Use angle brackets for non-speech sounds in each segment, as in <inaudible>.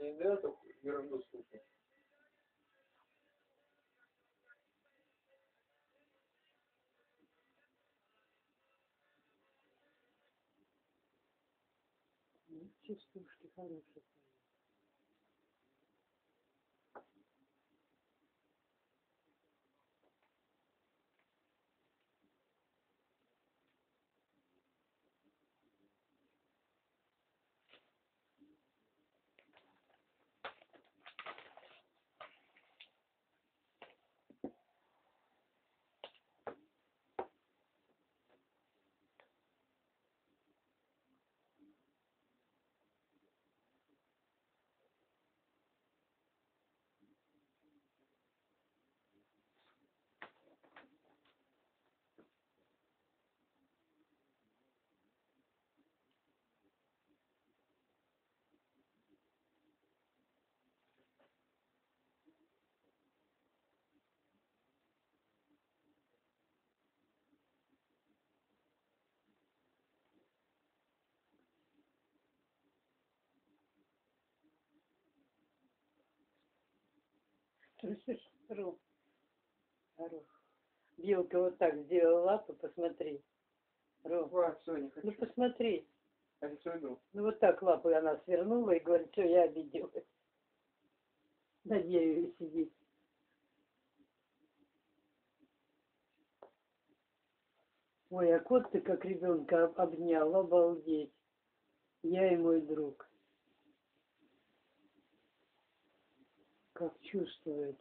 не надо такую ерунду слушать. Ну, Частушки хорошие. Слышишь, Ру? Белка вот так сделала лапу, посмотри. Ру. Все, не Ну хочу. посмотри. Я сейчас уйду. Ну вот так лапу она свернула и говорит, что я обиделась. На дереве сидит. Ой, а кот ты как ребенка об- обнял, обалдеть. Я и мой друг. Как чувствует.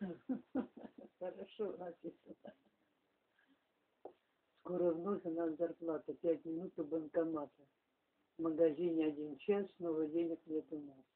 <laughs> Хорошо написано. Скоро вновь у нас зарплата. Пять минут у банкомата. В магазине один час, снова денег нет у нас.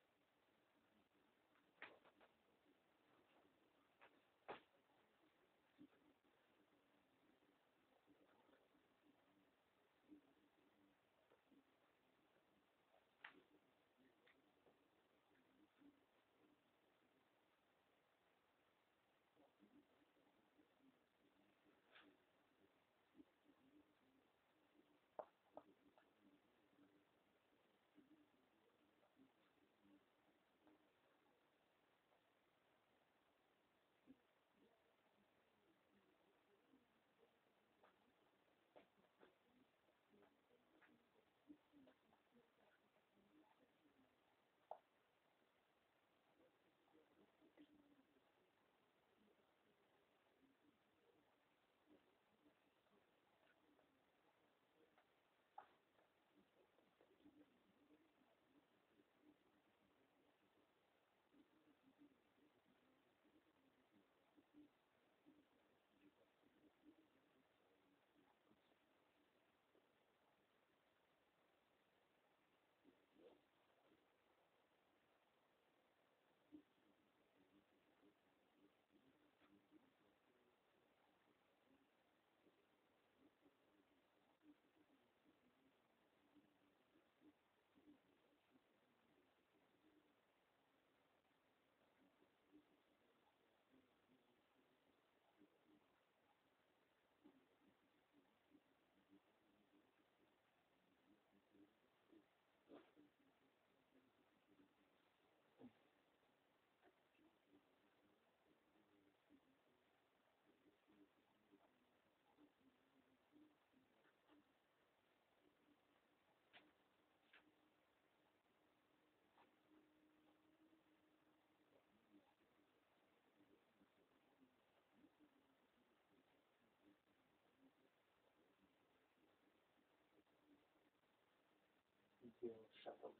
Feel shuffled.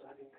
studying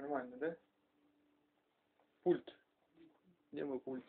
Нормально, да? Пульт. Где мой пульт?